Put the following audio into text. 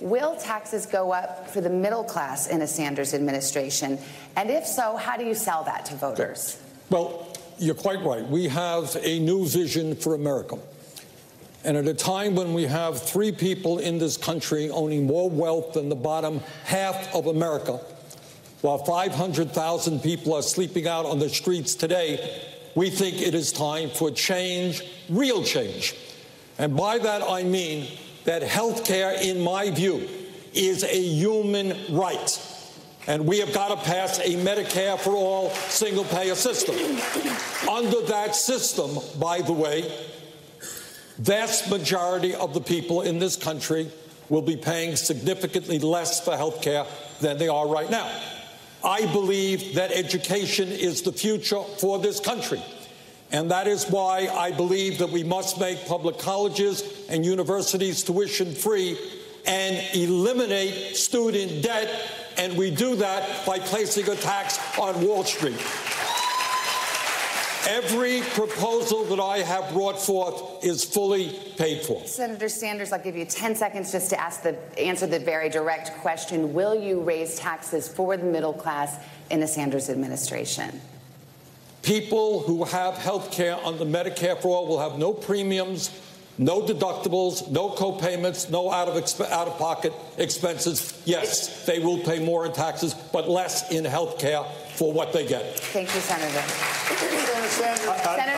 Will taxes go up for the middle class in a Sanders administration? And if so, how do you sell that to voters? Well, you're quite right. We have a new vision for America. And at a time when we have three people in this country owning more wealth than the bottom half of America, while 500,000 people are sleeping out on the streets today, we think it is time for change, real change. And by that I mean that health care, in my view, is a human right. And we have got to pass a Medicare for all single payer system. Under that system, by the way, vast majority of the people in this country will be paying significantly less for health care than they are right now. I believe that education is the future for this country. And that is why I believe that we must make public colleges and universities tuition free and eliminate student debt. And we do that by placing a tax on Wall Street. Every proposal that I have brought forth is fully paid for. Senator Sanders, I'll give you 10 seconds just to ask the, answer the very direct question. Will you raise taxes for the middle class in a Sanders administration? People who have health care under Medicare for All will have no premiums, no deductibles, no co-payments, no out of, exp- out of pocket expenses. Yes, they will pay more in taxes, but less in health care for what they get. Thank you, Senator. Senator Sanders. Senator